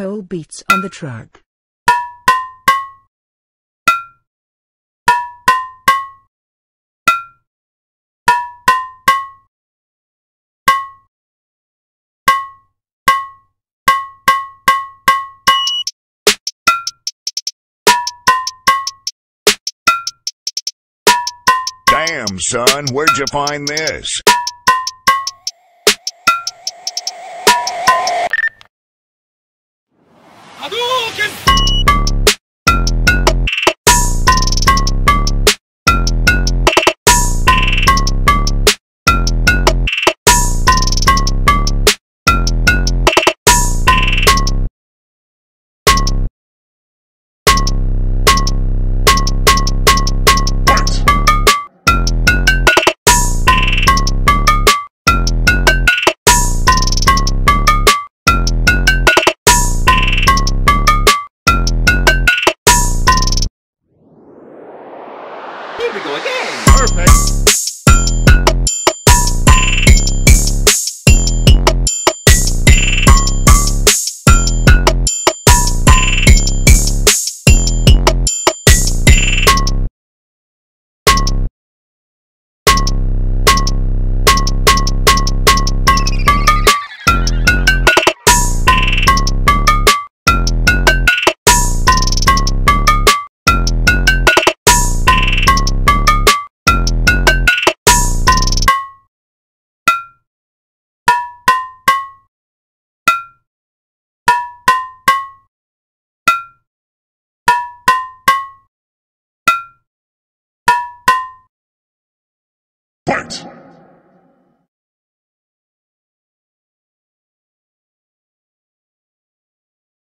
pole beats on the track. Damn, son, where'd you find this? Hadouken! Perfect.